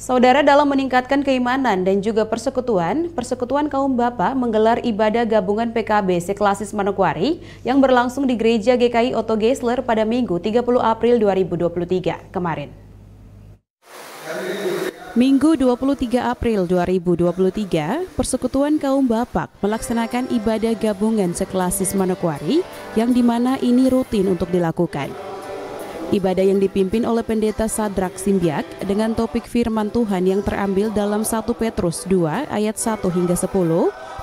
Saudara dalam meningkatkan keimanan dan juga persekutuan, Persekutuan Kaum Bapa menggelar ibadah gabungan PKB seklasis Manokwari yang berlangsung di Gereja GKI Otto Geisler pada Minggu 30 April 2023 kemarin. Minggu 23 April 2023, Persekutuan Kaum Bapak melaksanakan ibadah gabungan seklasis Manokwari yang di mana ini rutin untuk dilakukan. Ibadah yang dipimpin oleh pendeta Sadrak Simbiak dengan topik firman Tuhan yang terambil dalam 1 Petrus 2 ayat 1 hingga 10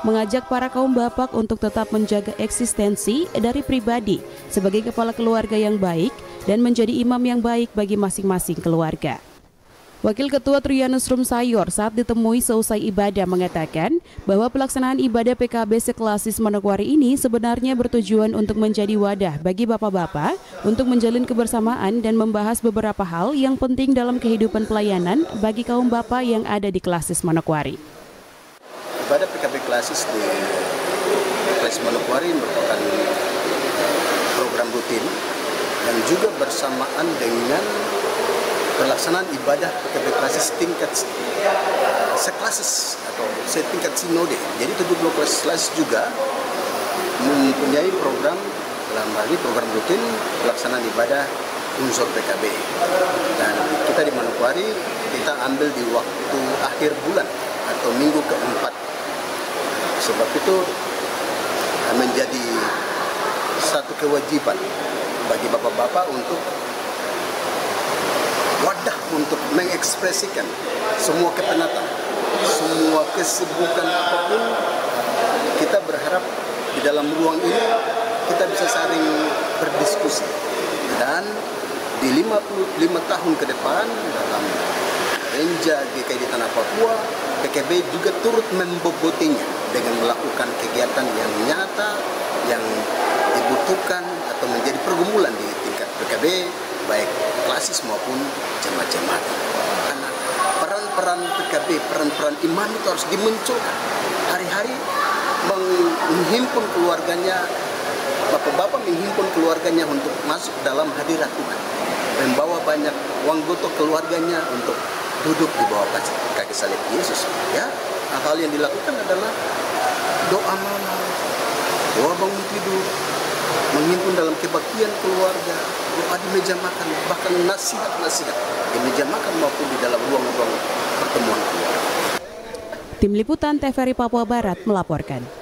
mengajak para kaum bapak untuk tetap menjaga eksistensi dari pribadi sebagai kepala keluarga yang baik dan menjadi imam yang baik bagi masing-masing keluarga. Wakil Ketua Trianus Rumsayor saat ditemui seusai ibadah mengatakan bahwa pelaksanaan ibadah PKB seklasis Manokwari ini sebenarnya bertujuan untuk menjadi wadah bagi bapak-bapak untuk menjalin kebersamaan dan membahas beberapa hal yang penting dalam kehidupan pelayanan bagi kaum bapak yang ada di klasis Manokwari. Ibadah PKB klasis di klasis Manokwari merupakan program rutin yang juga bersamaan dengan pelaksanaan ibadah PKB klasis tingkat uh, seklasis atau setingkat sinode. Jadi 70 klasis juga mempunyai program dalam hal ini program rutin pelaksanaan ibadah unsur PKB. Dan kita di Manokwari kita ambil di waktu akhir bulan atau minggu keempat. Sebab itu menjadi satu kewajiban bagi bapak-bapak untuk untuk mengekspresikan semua kepenatan, semua kesibukan apa pun, kita berharap di dalam ruang ini kita bisa saling berdiskusi. Dan di 55 tahun ke depan dalam Renja GKI Tanah Papua, PKB juga turut membobotinya dengan melakukan kegiatan yang nyata, yang dibutuhkan atau menjadi pergumulan di tingkat PKB baik klasis maupun jemaat-jemaat. Karena peran-peran PKB, peran-peran iman itu harus dimunculkan. Hari-hari menghimpun keluarganya, bapak-bapak menghimpun keluarganya untuk masuk dalam hadirat Tuhan. Membawa banyak uang gotok keluarganya untuk duduk di bawah kaki salib Yesus. Ya, hal yang dilakukan adalah doa malam, doa bangun tidur, menghimpun dalam kebaktian keluarga, doa di meja makan, bahkan nasihat-nasihat di meja makan maupun di dalam ruang-ruang pertemuan. Tim Liputan TVRI Papua Barat melaporkan.